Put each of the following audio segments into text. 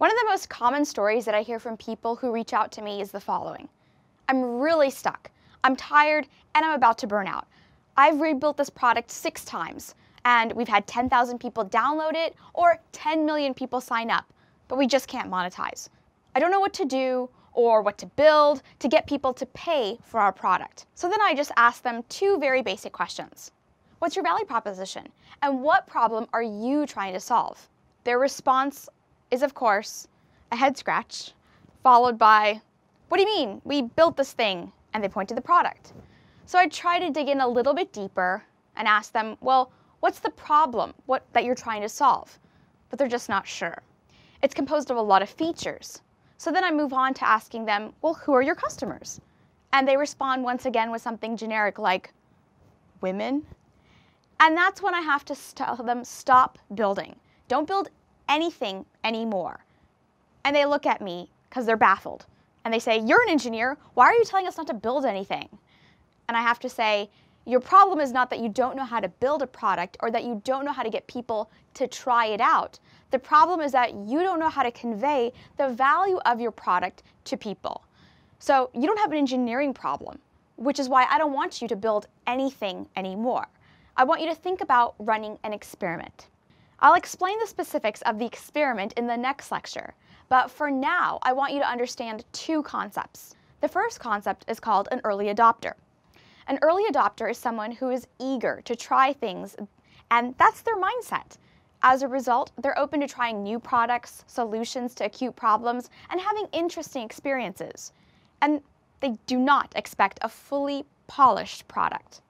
One of the most common stories that I hear from people who reach out to me is the following. I'm really stuck. I'm tired and I'm about to burn out. I've rebuilt this product six times and we've had 10,000 people download it or 10 million people sign up, but we just can't monetize. I don't know what to do or what to build to get people to pay for our product. So then I just ask them two very basic questions. What's your value proposition? And what problem are you trying to solve? Their response is, of course, a head scratch, followed by, What do you mean? We built this thing. And they point to the product. So I try to dig in a little bit deeper and ask them, Well, what's the problem what, that you're trying to solve? But they're just not sure. It's composed of a lot of features. So then I move on to asking them, Well, who are your customers? And they respond once again with something generic like, Women. And that's when I have to tell them, Stop building. Don't build anything anymore. And they look at me because they're baffled. And they say, You're an engineer. Why are you telling us not to build anything? And I have to say, Your problem is not that you don't know how to build a product or that you don't know how to get people to try it out. The problem is that you don't know how to convey the value of your product to people. So you don't have an engineering problem, which is why I don't want you to build anything anymore. I want you to think about running an experiment. I'll explain the specifics of the experiment in the next lecture, but for now, I want you to understand two concepts. The first concept is called an early adopter. An early adopter is someone who is eager to try things, and that's their mindset. As a result, they're open to trying new products, solutions to acute problems, and having interesting experiences. And they do not expect a fully polished product.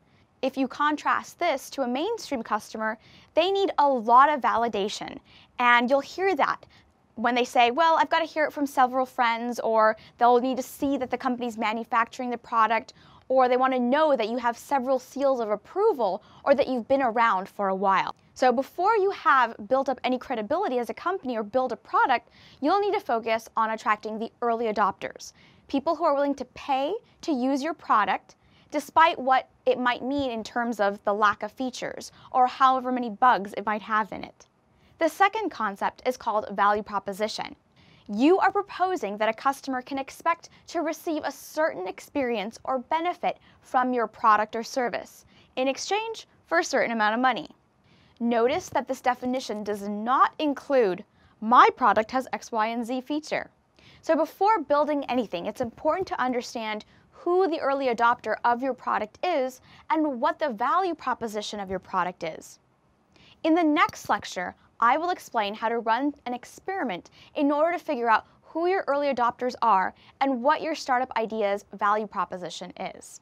If you contrast this to a mainstream customer, they need a lot of validation. And you'll hear that when they say, well, I've got to hear it from several friends, or they'll need to see that the company's manufacturing the product, or they want to know that you have several seals of approval, or that you've been around for a while. So before you have built up any credibility as a company or build a product, you'll need to focus on attracting the early adopters, people who are willing to pay to use your product despite what it might mean in terms of the lack of features or however many bugs it might have in it. The second concept is called value proposition. You are proposing that a customer can expect to receive a certain experience or benefit from your product or service in exchange for a certain amount of money. Notice that this definition does not include my product has X, Y, and Z feature. So before building anything, it's important to understand who the early adopter of your product is and what the value proposition of your product is. In the next lecture, I will explain how to run an experiment in order to figure out who your early adopters are and what your startup idea's value proposition is.